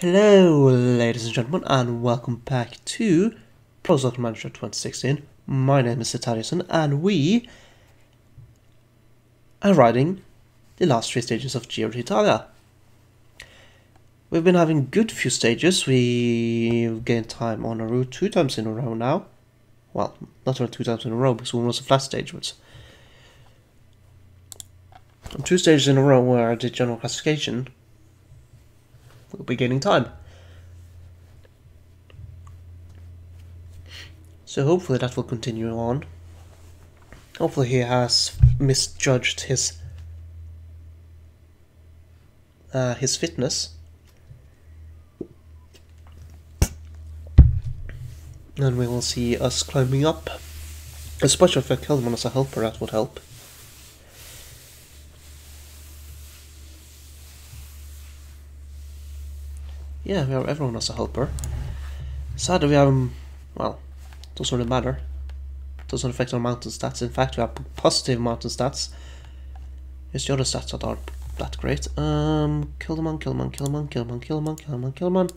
Hello, ladies and gentlemen, and welcome back to Pro Cycling Manager 2016. My name is Italiason, and we are riding the last three stages of Giro d'Italia. We've been having good few stages. We've gained time on Aru two times in a row now. Well, not two times in a row because one was a flat stage, but two stages in a row where I did general classification, we'll be gaining time. So hopefully that will continue on. Hopefully he has misjudged his uh, his fitness. And we will see us climbing up. Especially if I kill him as a helper, that would help. Yeah, we have everyone has a helper. Sad that we have. Um, well, doesn't really matter. Doesn't affect our mountain stats. In fact, we have positive mountain stats. It's the other stats that aren't that great. Um, kill the man, kill the man, kill the man, kill the man, kill the man, kill the man, kill.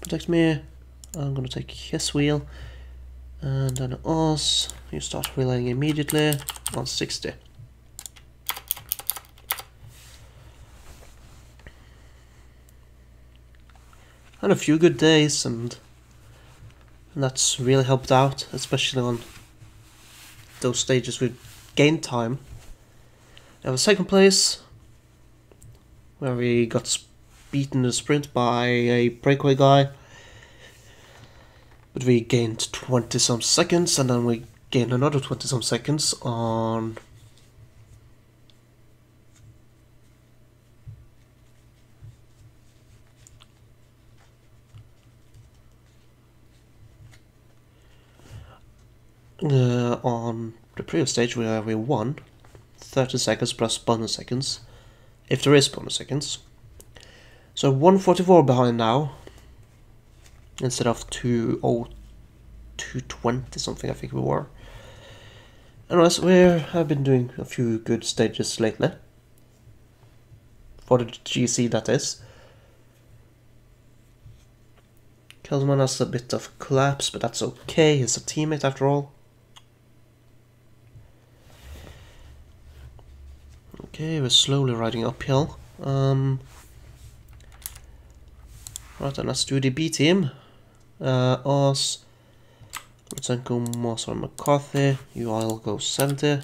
Protect me. I'm gonna take his wheel. And then us. You start relaying immediately. 160. and a few good days and and that's really helped out, especially on those stages with gain time. Now the second place, where we got beaten in the sprint by a breakaway guy, but we gained 20 some seconds and then we gained another 20 some seconds on uh, on the previous stage where we won 30 seconds plus bonus seconds, if there is bonus seconds. So 144 behind now, instead of 20220 something I think we were. Anyways, we have been doing a few good stages lately. For the GC that is. Kelman has a bit of collapse, but that's okay, he's a teammate after all. Okay, slowly riding uphill. Um, right, and let's do the B team. Uh, us, Lutsenko, Mossar, McCarthy. You all go 70.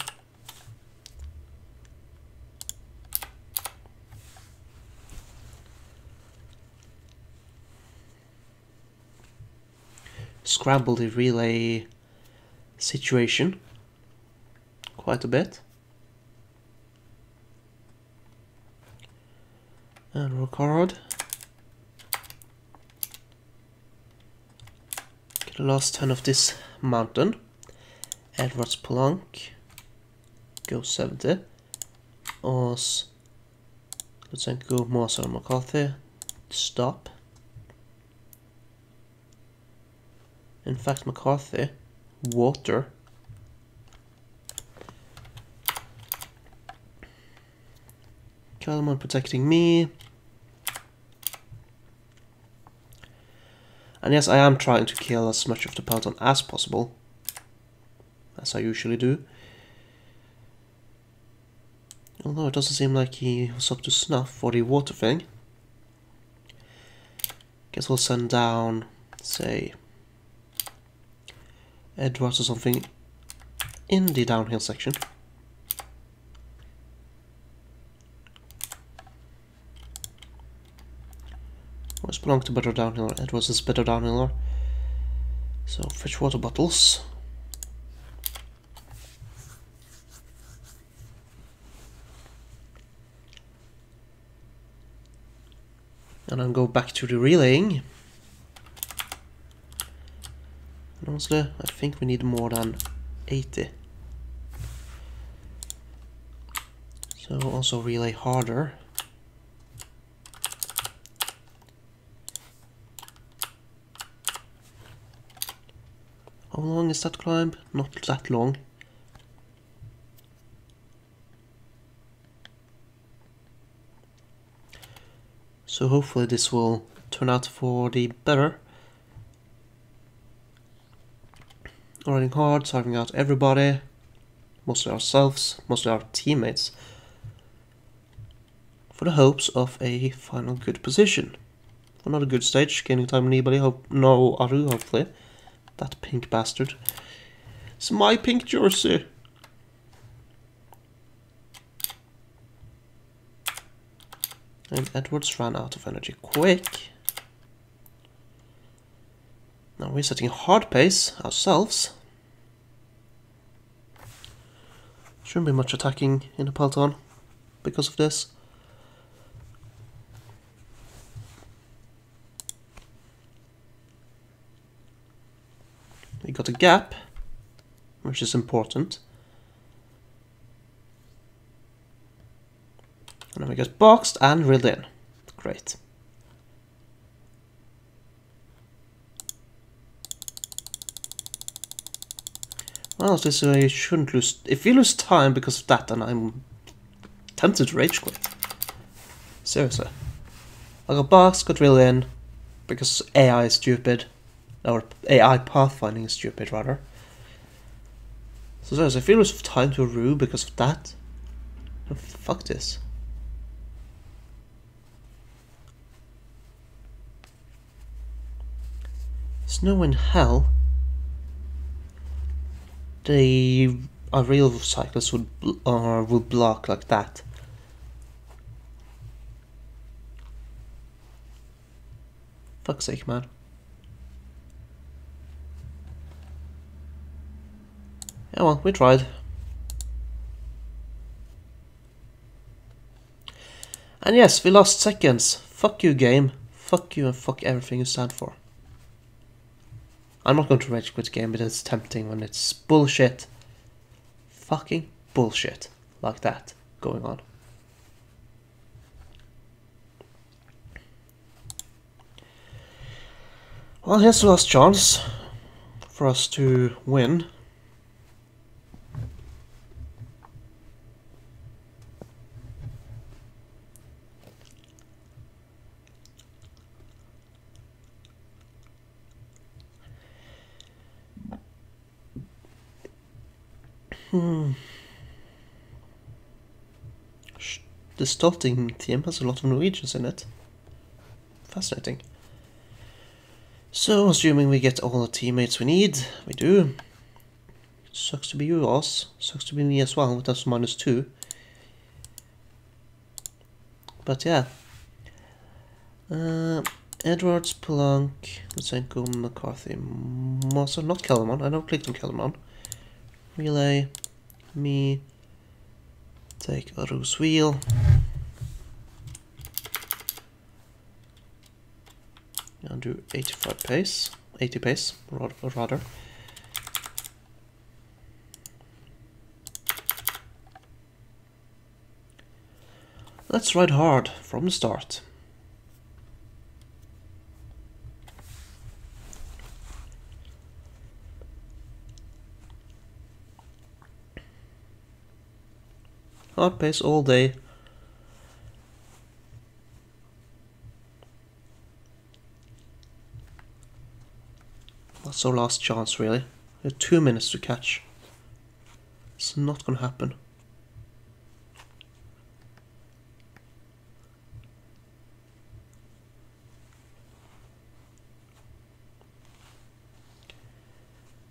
Scramble the relay situation quite a bit. And record. Get the last 10 of this mountain. Edwards Plank. Go 70. Os. Let's go Marcel McCarthy. Stop. In fact, McCarthy. Water. Kalman protecting me. And yes, I am trying to kill as much of the peloton as possible. As I usually do. Although it doesn't seem like he was up to snuff for the water thing. Guess we'll send down, say, Edwards or something in the downhill section. Belonged to better downhill. It was his better downhiller. So fetch water bottles. And then go back to the relaying. honestly, I think we need more than 80. So also relay harder. How long is that climb? Not that long. So hopefully this will turn out for the better. Riding hard, serving out everybody, mostly ourselves, mostly our teammates, for the hopes of a final good position. Another good stage, gaining time anybody, hope no Aru hopefully. That pink bastard. It's my pink jersey. And Edwards ran out of energy quick. Now we're setting hard pace ourselves. Shouldn't be much attacking in the peloton because of this. We got a gap, which is important. And then we get boxed and reeled in. Great. Well, this way you shouldn't lose... If we lose time because of that, then I'm tempted to rage quit. Seriously. I got boxed, got reeled in, because AI is stupid. Or AI pathfinding is stupid, rather. So seriously, if we lose time to Rue because of that, fuck this. Snow no in hell the a real cyclist would or uh, would block like that. Fuck's sake, man. Yeah, well, we tried. And yes, we lost seconds. Fuck you, game. Fuck you and fuck everything you stand for. I'm not going to rage quit the game, but it's tempting when it's bullshit. Fucking bullshit like that going on. Well, here's the last chance for us to win. Hmm. The Stolting team has a lot of Norwegians in it. Fascinating. So, assuming we get all the teammates we need, we do. Sucks to be you, Oz. Sucks to be me as well, with us minus two. But yeah. Uh, Edwards, Plunk, Lutsenko, McCarthy, Mossa, not Kellerman. I don't click on Kellerman. Relay, me. Take a loose wheel. And do 85 pace 80 pace rather let's ride hard from the start Hard pace all day. That's our last chance really. We have two minutes to catch. It's not gonna happen.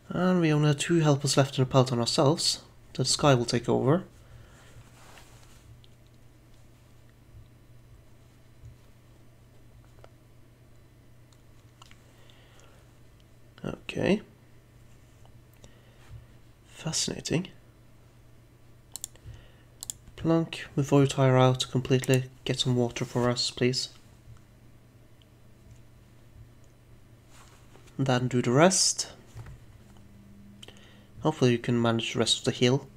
And we only have two helpers left in the peloton ourselves. The sky will take over. Okay. Fascinating. Plunk, before you tire out completely, get some water for us, please. And then do the rest. Hopefully you can manage the rest of the hill.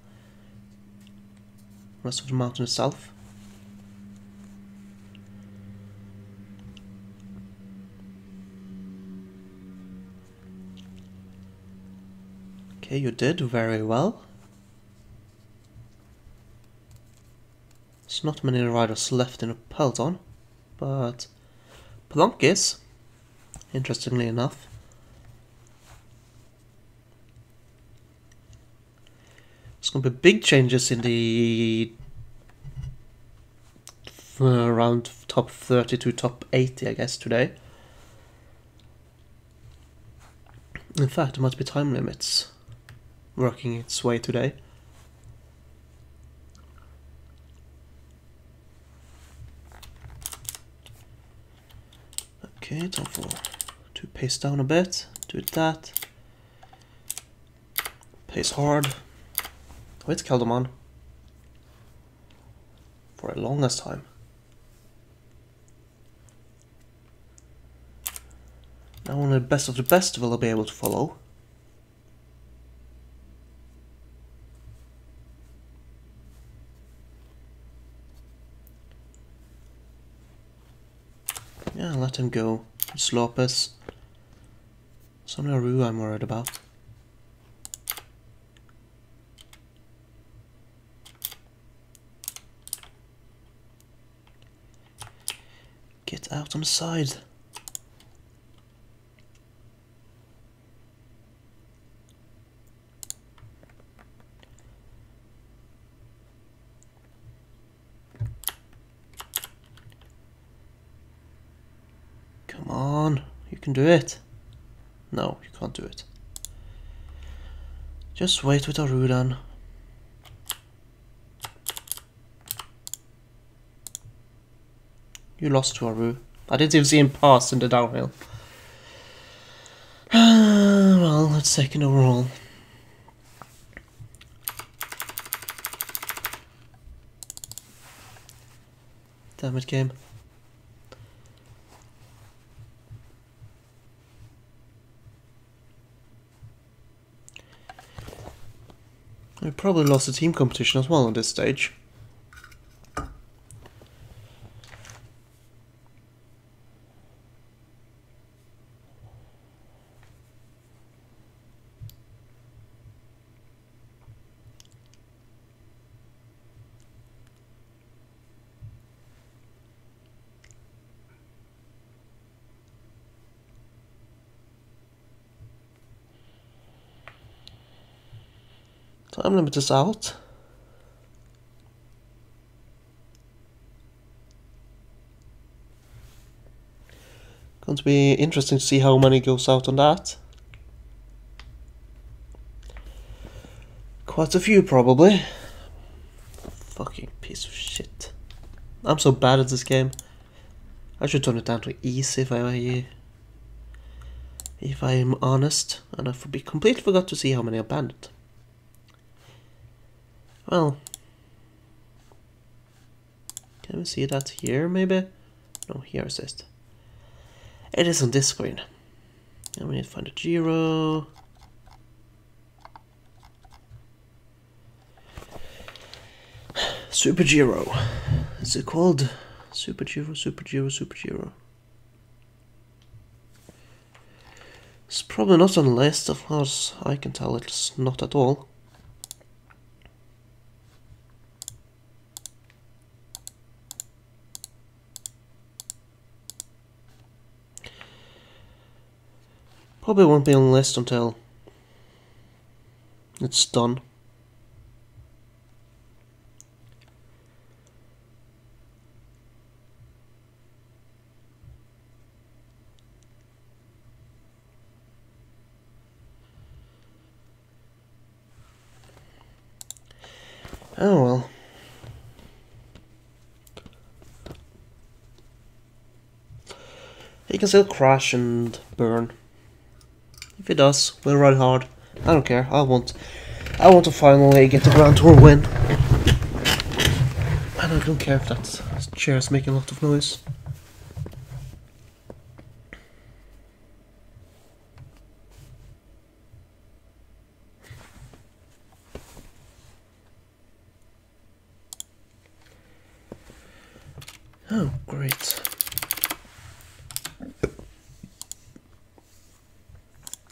Rest of the mountain itself. Okay, you did very well. There's not many riders left in a peloton, but Plonkis, interestingly enough. There's going to be big changes in the uh, around top 30 to top 80, I guess, today. In fact, there must be time limits working its way today. Okay, time for to pace down a bit. Do that. Pace hard. Wait, Keldamon. For a longest time. Now only the best of the best will I be able to follow. Let him go. It's only Aru I'm worried about. Get out on the side. Come on, you can do it. No, you can't do it. Just wait with Arudan. You lost to Aru. I didn't even see him pass in the downhill. well, that's second overall. Damn it, game. We probably lost the team competition as well on this stage. Time limit is out. Going to be interesting to see how many goes out on that. Quite a few, probably. Fucking piece of shit. I'm so bad at this game. I should turn it down to easy if I if I'm honest, and I be completely forgot to see how many I banned. Well, can we see that here maybe? No, here assist. It is on this screen. And we need to find a Giro. Super Giro. Is it called Super Giro, Super Giro, Super Giro? It's probably not on the list, of course I can tell it's not at all. Probably won't be on the list until it's done. Oh well. He can still crash and burn. If it does, we'll run hard. I don't care. I want I want to finally get the Grand Tour win. And I don't care if that chair's making a lot of noise. Oh, great.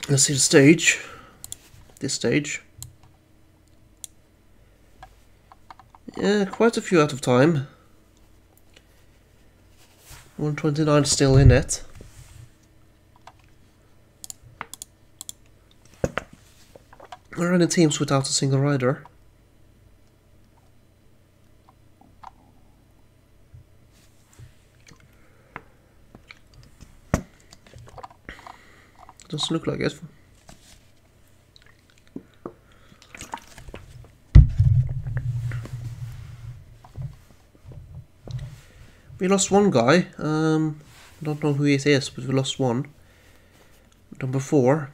Let's see the stage. This stage. Yeah, quite a few out of time. 129 still in it. We're running teams without a single rider. Doesn't look like it. We lost one guy. Um, don't know who it is, but we lost one. Number four.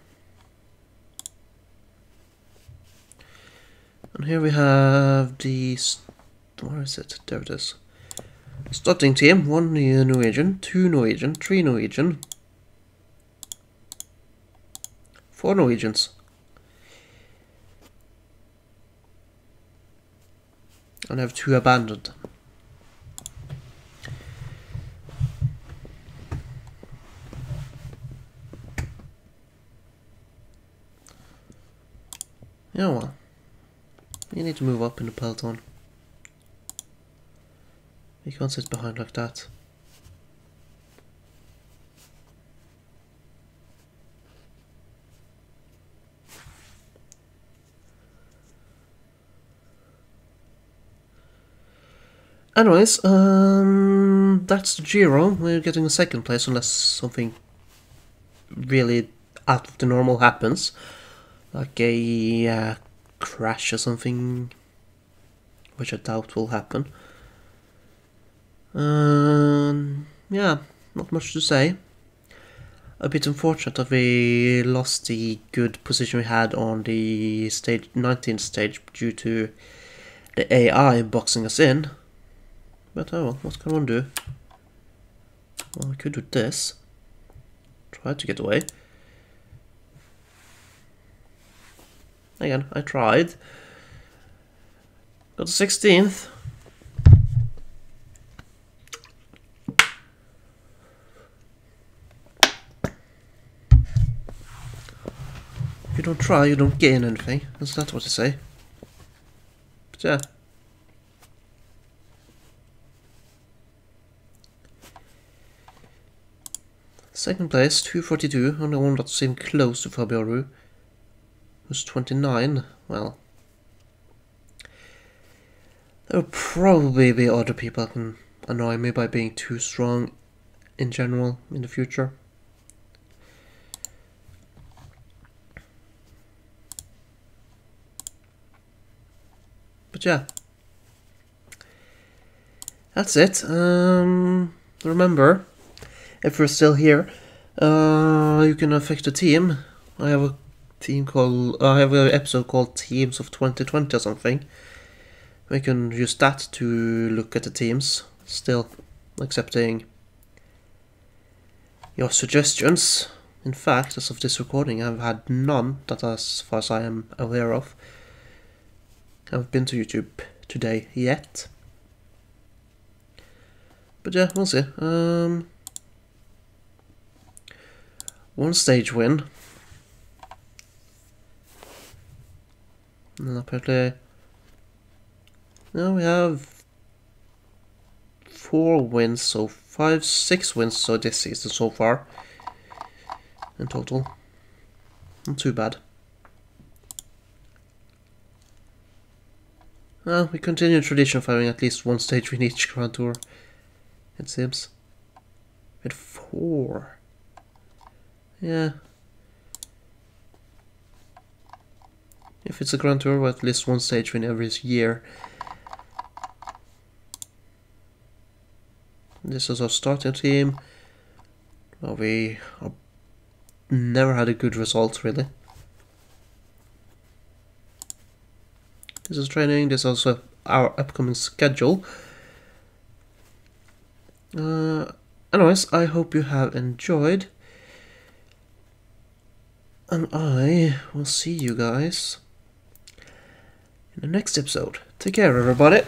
And here we have the... Where is it? There it is. Stolting team. One Norwegian, two Norwegian, three Norwegian. Four Norwegians. And have two abandoned. Yeah, well. You need to move up in the peloton. You can't sit behind like that. Anyways, um, that's the. We're getting a second place unless something really out of the normal happens like a uh, crash or something, which I doubt will happen. Um, yeah, not much to say. A bit unfortunate that we lost the good position we had on the stage 19th stage due to the AI boxing us in. But oh well, what can one do? Well, we could do this. Try to get away. Again, I tried. Got the 16th. If you don't try, you don't gain anything. That's not what to say. But yeah. Second place, 242, only one that seemed close to Fabio Aru was 29. Well, there will probably be other people that can annoy me by being too strong in general in the future. But yeah. That's it. Um, remember, if you're still here, uh, you can affect the team. I have a team called I have an episode called Teams of 2020 or something. We can use that to look at the teams. Still accepting your suggestions. In fact, as of this recording, I've had none that, as far as I am aware of, I have been to YouTube today yet. But yeah, we'll see. Um, one stage win And apparently... Now we have four wins, so five, six wins so this season so far in total. Not too bad. Well, we continue tradition of having at least one stage win each Grand Tour, it seems. With four. Yeah, If it's a Grand Tour, at least one stage win every year. This is our starting team. Well, we never had a good result, really. This is training, this is also our upcoming schedule. Uh, anyways, I hope you have enjoyed. And I will see you guys in the next episode. Take care, everybody.